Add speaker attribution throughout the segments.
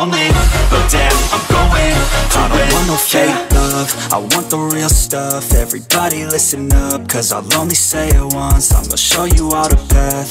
Speaker 1: lonely, but damn, I'm going. To I don't want no fake love, I want the real stuff, everybody listen up, cause I'll only say it once, I'm gonna show you all the path,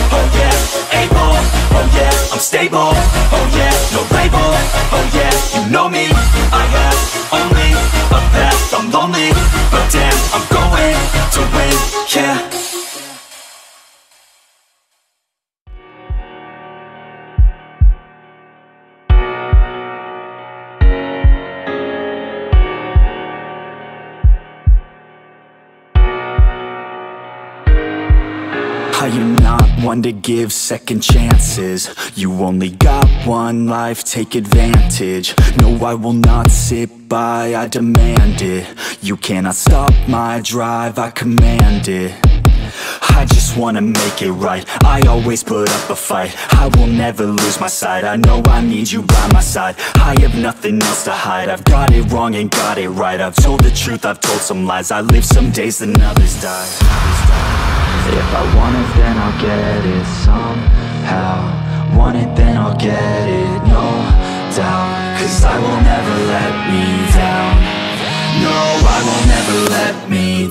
Speaker 1: yeah, oh yeah, no label, oh yeah, you know me, I have only a path, I'm lonely, but damn, I'm going to win, yeah. I am one to give second chances. You only got one life, take advantage. No, I will not sit by, I demand it. You cannot stop my drive, I command it I just wanna make it right. I always put up a fight. I will never lose my sight. I know I need you by my side. I have nothing else to hide. I've got it wrong and got it right. I've told the truth, I've told some lies. I live some days and others die. If I want it, then I'll get it somehow. Want it, then I'll get it, no doubt. Cause I will never let me down. No, I will never let me No,